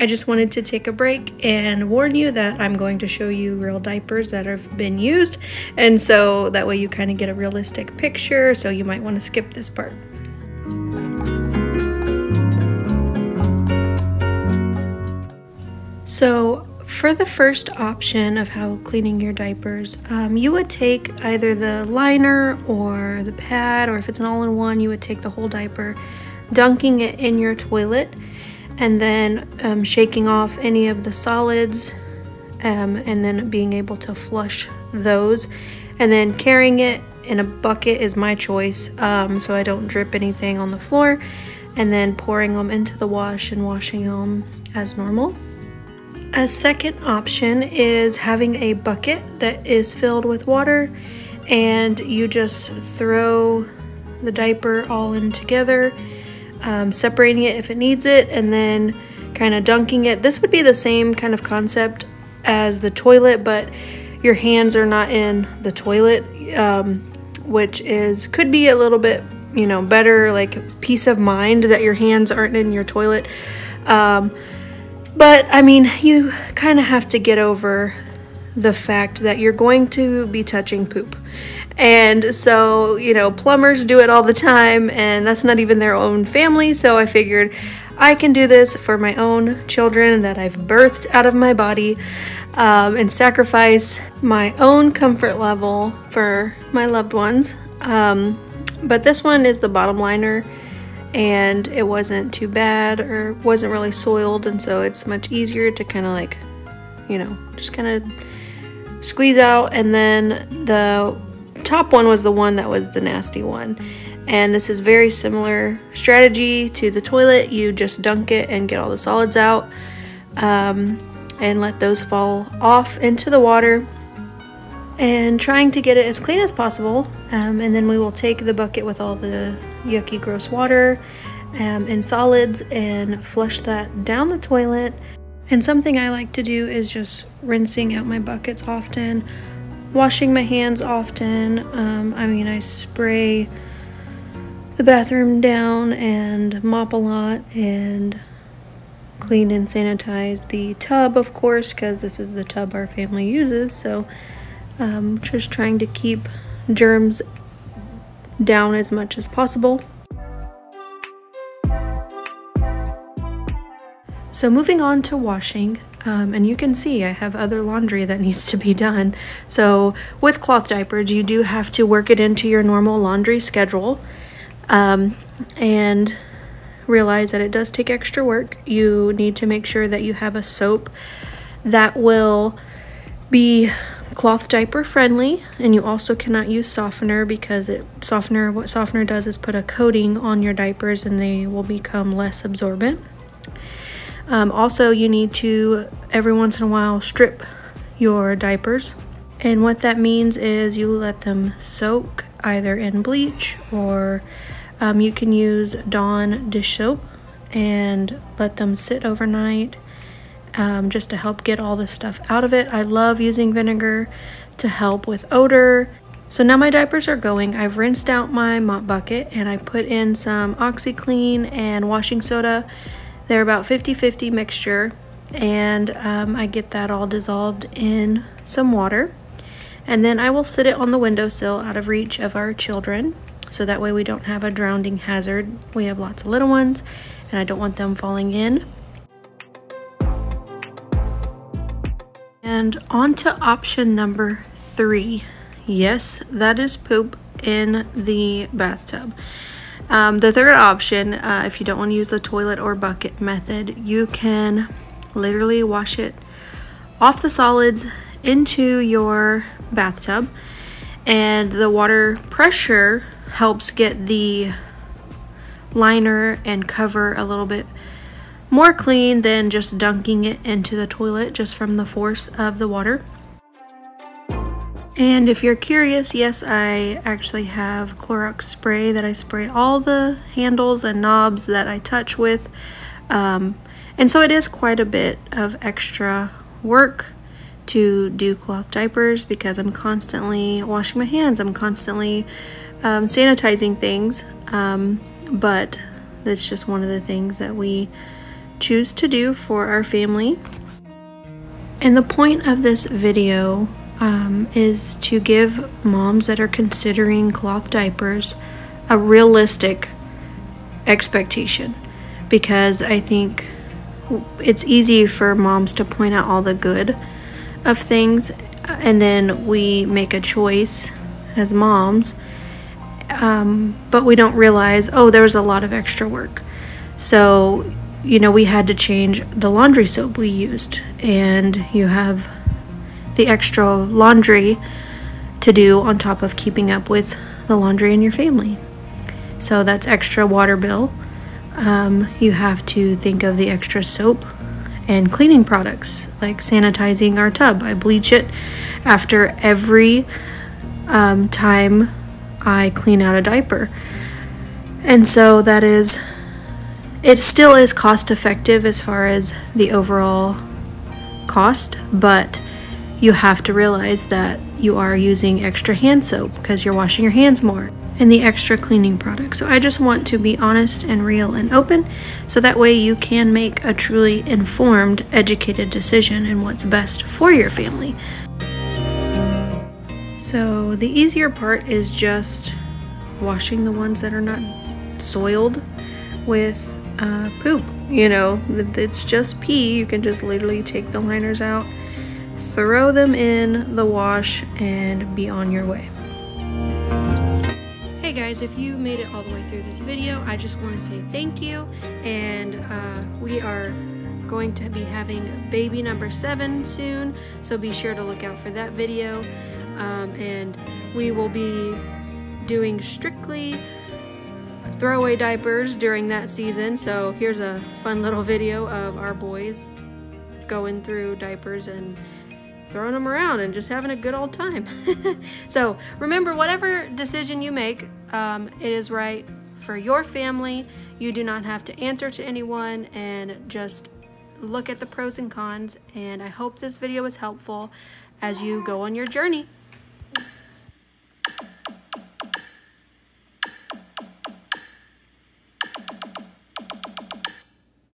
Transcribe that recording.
I just wanted to take a break and warn you that I'm going to show you real diapers that have been used. And so that way you kind of get a realistic picture. So you might want to skip this part. So for the first option of how cleaning your diapers, um, you would take either the liner or the pad, or if it's an all-in-one, you would take the whole diaper, dunking it in your toilet and then um, shaking off any of the solids um, and then being able to flush those and then carrying it in a bucket is my choice um, so I don't drip anything on the floor and then pouring them into the wash and washing them as normal. A second option is having a bucket that is filled with water and you just throw the diaper all in together um, separating it if it needs it, and then kind of dunking it. This would be the same kind of concept as the toilet, but your hands are not in the toilet, um, which is could be a little bit you know better like peace of mind that your hands aren't in your toilet. Um, but I mean, you kind of have to get over the fact that you're going to be touching poop. And so, you know, plumbers do it all the time, and that's not even their own family. So I figured I can do this for my own children that I've birthed out of my body um, and sacrifice my own comfort level for my loved ones. Um, but this one is the bottom liner and it wasn't too bad or wasn't really soiled and so it's much easier to kind of like you know just kind of squeeze out and then the top one was the one that was the nasty one. And this is very similar strategy to the toilet. You just dunk it and get all the solids out um, and let those fall off into the water and trying to get it as clean as possible. Um, and then we will take the bucket with all the yucky gross water um, and solids and flush that down the toilet. And something I like to do is just rinsing out my buckets often washing my hands often. Um, I mean, I spray the bathroom down and mop a lot and clean and sanitize the tub, of course, because this is the tub our family uses. So, um, just trying to keep germs down as much as possible. So moving on to washing, um, and you can see I have other laundry that needs to be done. So with cloth diapers, you do have to work it into your normal laundry schedule um, and realize that it does take extra work. You need to make sure that you have a soap that will be cloth diaper friendly and you also cannot use softener because it softener what softener does is put a coating on your diapers and they will become less absorbent um, also, you need to every once in a while strip your diapers. And what that means is you let them soak either in bleach or um, you can use Dawn dish soap and let them sit overnight um, just to help get all the stuff out of it. I love using vinegar to help with odor. So now my diapers are going. I've rinsed out my mop bucket and I put in some OxiClean and washing soda they're about 50-50 mixture and um, I get that all dissolved in some water. And then I will sit it on the windowsill out of reach of our children so that way we don't have a drowning hazard. We have lots of little ones and I don't want them falling in. And on to option number three. Yes, that is poop in the bathtub. Um, the third option, uh, if you don't want to use the toilet or bucket method, you can literally wash it off the solids into your bathtub and the water pressure helps get the liner and cover a little bit more clean than just dunking it into the toilet just from the force of the water. And if you're curious, yes, I actually have Clorox spray that I spray all the handles and knobs that I touch with. Um, and so it is quite a bit of extra work to do cloth diapers because I'm constantly washing my hands, I'm constantly um, sanitizing things. Um, but that's just one of the things that we choose to do for our family. And the point of this video um, is to give moms that are considering cloth diapers a realistic expectation. Because I think it's easy for moms to point out all the good of things and then we make a choice as moms um, but we don't realize oh there was a lot of extra work. So you know we had to change the laundry soap we used and you have the extra laundry to do on top of keeping up with the laundry in your family so that's extra water bill um, you have to think of the extra soap and cleaning products like sanitizing our tub. I bleach it after every um, time I clean out a diaper. And so that is, it still is cost effective as far as the overall cost, but you have to realize that you are using extra hand soap because you're washing your hands more and the extra cleaning product. So I just want to be honest and real and open so that way you can make a truly informed, educated decision in what's best for your family. So the easier part is just washing the ones that are not soiled with uh, poop. You know, it's just pee. You can just literally take the liners out, throw them in the wash, and be on your way. Hey guys, if you made it all the way through this video, I just want to say thank you. And uh, we are going to be having baby number seven soon, so be sure to look out for that video. Um, and we will be doing strictly throwaway diapers during that season. So here's a fun little video of our boys going through diapers and throwing them around and just having a good old time. so remember, whatever decision you make, um, it is right for your family. You do not have to answer to anyone and just look at the pros and cons. And I hope this video was helpful as you go on your journey.